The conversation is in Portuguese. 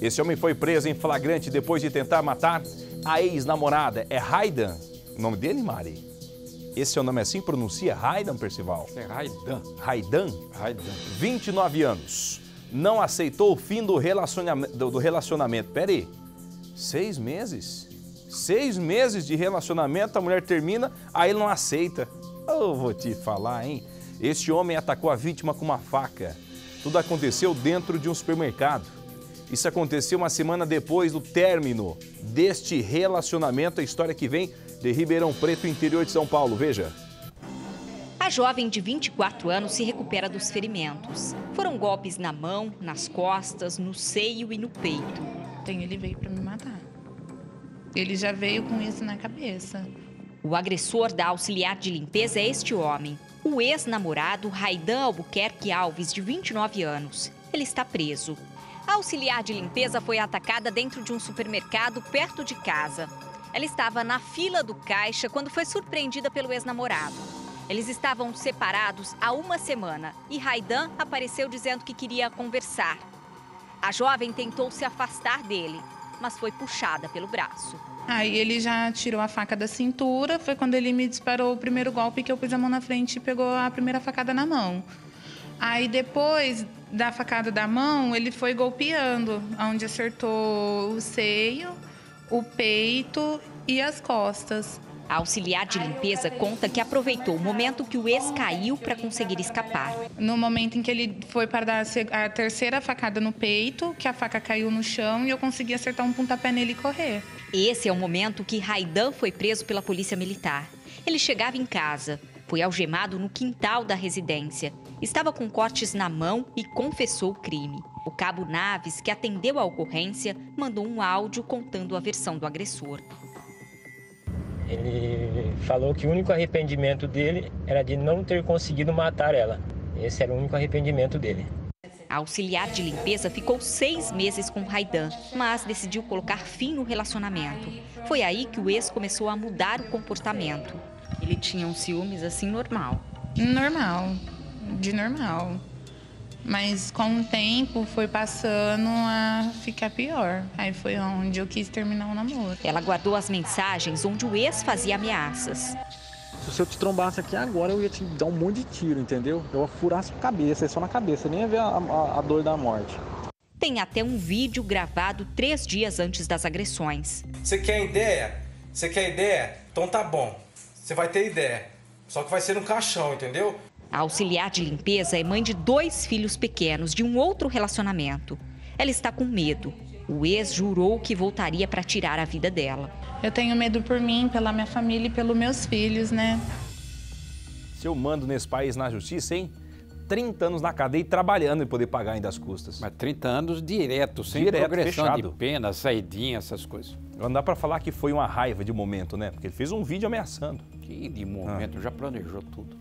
Esse homem foi preso em flagrante depois de tentar matar a ex-namorada. É Raidan. O nome dele, Mari? Esse é o nome assim? Pronuncia Raidan, Percival? É Raidan. Raidan? Raidan. 29 anos. Não aceitou o fim do relacionamento. Do relacionamento. Pera aí. Seis meses? Seis meses de relacionamento, a mulher termina, aí ele não aceita. Eu vou te falar, hein? Este homem atacou a vítima com uma faca. Tudo aconteceu dentro de um supermercado. Isso aconteceu uma semana depois do término deste relacionamento. A história que vem de Ribeirão Preto, interior de São Paulo. Veja. A jovem de 24 anos se recupera dos ferimentos. Foram golpes na mão, nas costas, no seio e no peito. Tem, ele veio para me matar. Ele já veio com isso na cabeça. O agressor da auxiliar de limpeza é este homem, o ex-namorado Raidan Albuquerque Alves, de 29 anos. Ele está preso. A auxiliar de limpeza foi atacada dentro de um supermercado perto de casa. Ela estava na fila do caixa quando foi surpreendida pelo ex-namorado. Eles estavam separados há uma semana e Raidan apareceu dizendo que queria conversar. A jovem tentou se afastar dele, mas foi puxada pelo braço. Aí ele já tirou a faca da cintura, foi quando ele me disparou o primeiro golpe que eu pus a mão na frente e pegou a primeira facada na mão. Aí depois da facada da mão, ele foi golpeando, onde acertou o seio, o peito e as costas. A auxiliar de limpeza conta que aproveitou o momento que o ex caiu para conseguir escapar. No momento em que ele foi para dar a terceira facada no peito, que a faca caiu no chão e eu consegui acertar um pontapé nele e correr. Esse é o momento que Raidan foi preso pela polícia militar. Ele chegava em casa, foi algemado no quintal da residência. Estava com cortes na mão e confessou o crime. O cabo Naves, que atendeu a ocorrência, mandou um áudio contando a versão do agressor. Ele falou que o único arrependimento dele era de não ter conseguido matar ela. Esse era o único arrependimento dele. A auxiliar de limpeza ficou seis meses com Raidan, mas decidiu colocar fim no relacionamento. Foi aí que o ex começou a mudar o comportamento. Ele tinha um ciúmes assim normal. Normal, de normal. Mas com o tempo foi passando a ficar pior. Aí foi onde eu quis terminar o namoro. Ela guardou as mensagens onde o ex fazia ameaças. Se eu te trombasse aqui agora, eu ia te dar um monte de tiro, entendeu? Eu ia furar a sua cabeça, é só na cabeça, nem ia ver a, a, a dor da morte. Tem até um vídeo gravado três dias antes das agressões. Você quer ideia? Você quer ideia? Então tá bom. Você vai ter ideia. Só que vai ser no caixão, entendeu? A auxiliar de limpeza é mãe de dois filhos pequenos de um outro relacionamento. Ela está com medo. O ex jurou que voltaria para tirar a vida dela. Eu tenho medo por mim, pela minha família e pelos meus filhos, né? Se eu mando nesse país na justiça, hein? 30 anos na cadeia e trabalhando e poder pagar ainda as custas. Mas 30 anos direto, sem Direto, progressão fechado. de pena, saidinha, essas coisas. Não dá pra falar que foi uma raiva de momento, né? Porque ele fez um vídeo ameaçando. Que de momento, já planejou tudo.